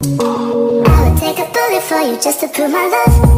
I would take a bullet for you just to prove my love.